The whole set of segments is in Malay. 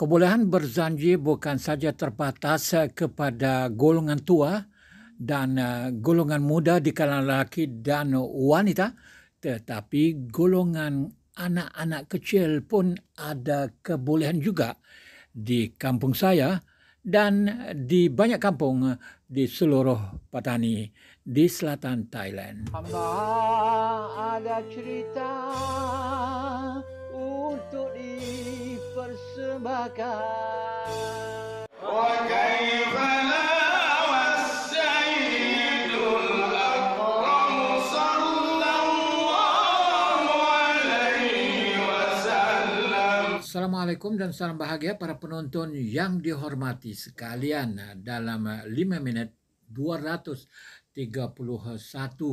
Kebolehan berzanji bukan saja terbatas uh, kepada golongan tua dan uh, golongan muda di kalangan lelaki dan wanita tetapi golongan anak-anak kecil pun ada kebolehan juga di kampung saya dan di banyak kampung di seluruh Patani di selatan Thailand. Hamba ada cerita dipersembahkan. وكيف لا والسيد الأكرم صلى الله عليه وسلم Assalamualaikum dan salam bahagia para penonton yang dihormati sekalian dalam 5 minit 231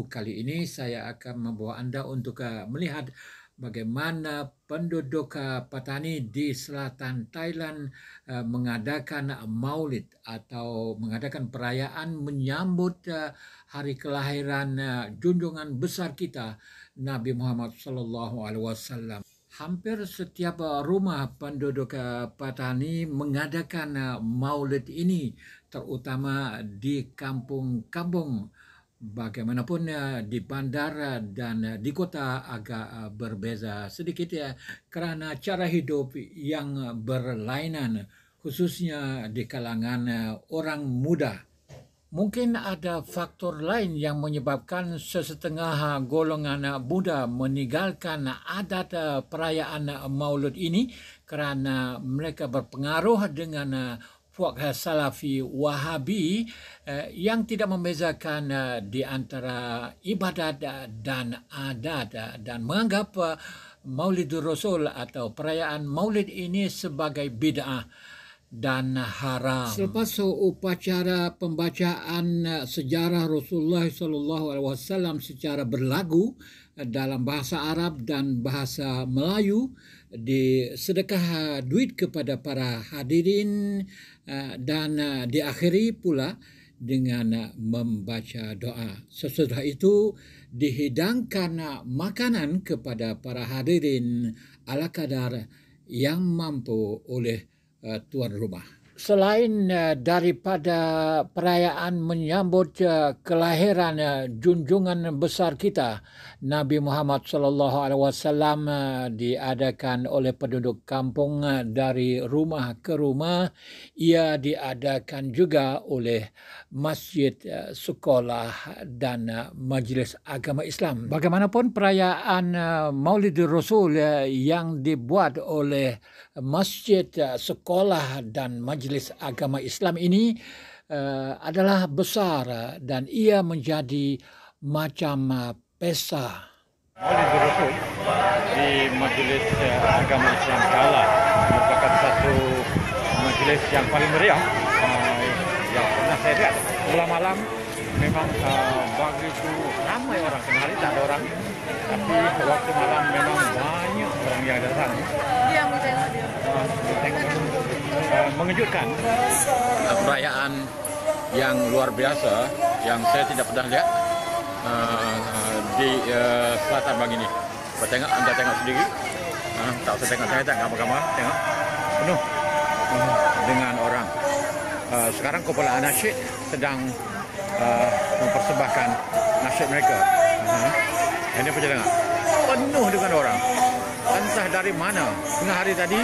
kali ini saya akan membawa anda untuk uh, melihat bagaimana penduduk uh, Patani di selatan Thailand uh, mengadakan maulid atau mengadakan perayaan menyambut uh, hari kelahiran junjungan besar kita Nabi Muhammad sallallahu alaihi wasallam. Hampir setiap rumah penduduk Patani mengadakan maulid ini terutama di kampung-kampung bagaimanapun uh, di bandar dan uh, di kota agak uh, berbeza sedikit ya kerana cara hidup yang berlainan khususnya di kalangan orang muda. Mungkin ada faktor lain yang menyebabkan sesetengah golongan muda meninggalkan adat perayaan Maulud ini kerana mereka berpengaruh dengan puak Salafi Wahabi uh, yang tidak membezakan uh, di antara ibadat uh, dan adat dan menganggap Maulidur Rasul atau perayaan Maulid ini sebagai bid'ah dan haram. Selepas upacara pembacaan uh, sejarah Rasulullah sallallahu alaihi wasallam secara berlagu uh, dalam bahasa Arab dan bahasa Melayu di sedekah uh, duit kepada para hadirin dan diakhiri pula dengan membaca doa. Sesudah itu dihidangkan makanan kepada para hadirin ala kadar yang mampu oleh uh, tuan rumah. Selain uh, daripada perayaan menyambut uh, kelahiran uh, junjungan besar kita Nabi Muhammad sallallahu alaihi wasallam diadakan oleh penduduk kampung dari rumah ke rumah ia diadakan juga oleh masjid sekolah dan majlis agama Islam. Bagaimanapun perayaan Maulidur Rasul yang dibuat oleh masjid sekolah dan majlis Majlis Agama Islam ini uh, adalah besar uh, dan ia menjadi macam uh, pesta. Di Majlis uh, Agama Islam Kala merupakan satu majlis yang paling meriah uh, yang pernah saya lihat. Malam-malam memang uh, begitu ramai orang. Kemarin hari tak ada orang. Tapi waktu malam memang banyak orang yang datang. Dia mau tengok dia. Mengejutkan. perayaan yang luar biasa yang saya tidak pernah lihat uh, di uh, selatan bang ini. Kau tengok, anda tengok sendiri. Uh, tak usah tengok saya, tak gambar-gambar. Tengok, penuh uh, dengan orang. Uh, sekarang Kepala Anasyid sedang uh, mempersembahkan nasyid mereka. Uh, ini apa tengok? Penuh dengan orang. Entah dari mana. Tengah hari tadi,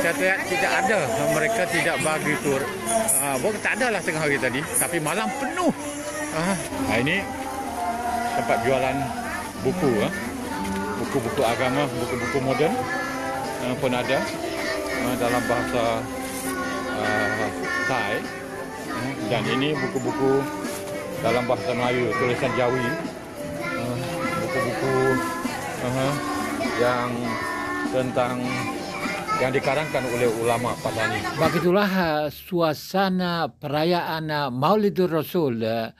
saya lihat tidak ada. Mereka tidak bagi tur. Uh, tak ada lah tengah hari tadi. Tapi malam penuh. Uh, ini tempat jualan buku. Uh. Buku-buku agama, buku-buku moden uh, pun ada. Uh, dalam bahasa uh, Thai. Uh, dan ini buku-buku dalam bahasa Melayu, tulisan Jawi. Uh, buku-buku uh, yang tentang yang dikarangkan oleh ulama Padani. Begitulah uh, suasana perayaan uh, Maulidur Rasul uh,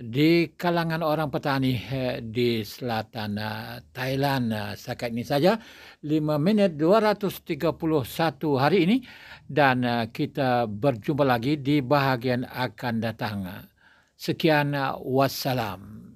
di kalangan orang petani di selatan Thailand. Setakat ini saja 5 minit 231 hari ini dan kita berjumpa lagi di bahagian akan datang. Sekian wassalam.